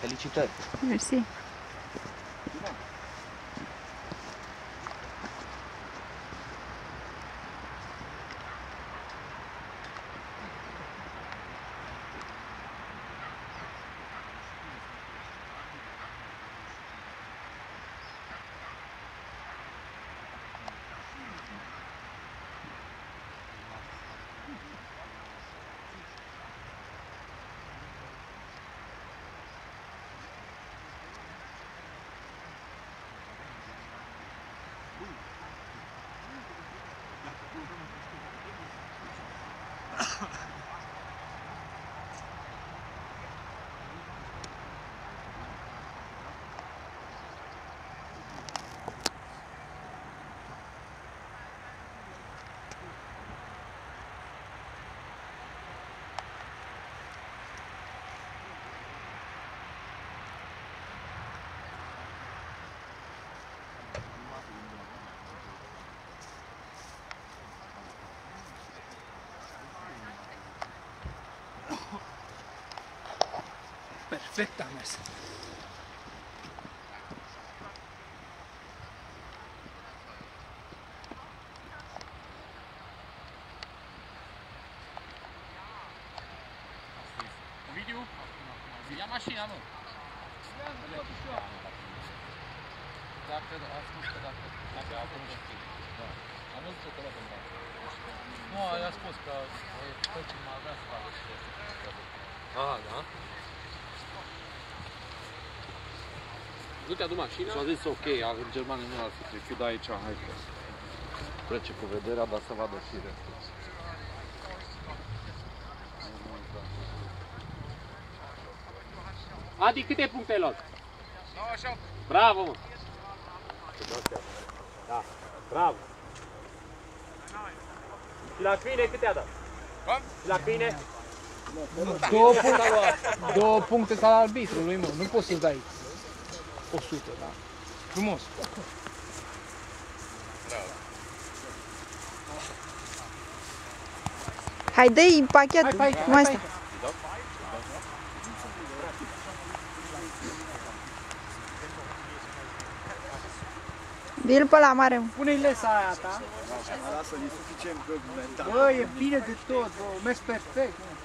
Felicitări! Mersi. Drept am mers. Ovidiu, ia mașina, mă! Dacă ați spus că dacă... Dacă a apărut și Da. Am văzut o acolo pentru Nu, a spus că... Tot ce m-a vrea să facă și... Ah, da? Nu te adu mașina? Și a zis ok, în germană nu ar fi trecut, dar aici, hai că trece cu vederea, dar să vadă și restul. Adi, câte puncte ai luat? 98. Bravo, mă! Da, bravo! Și la câine câte a dat? Cum? Și la câine? Două puncte, două puncte ca la arbitrului, mă. Nu poți să-ți dai 100, da. Frumos. Hai, dă-i pachetul. Hai, hai, Cum hai, asta? hai. Dă-l pe la mare, mă. Pune-i lesa aia ta. Lasă, e suficient documentat. Bă, e bine de tot, bă. Mergi perfect, mă.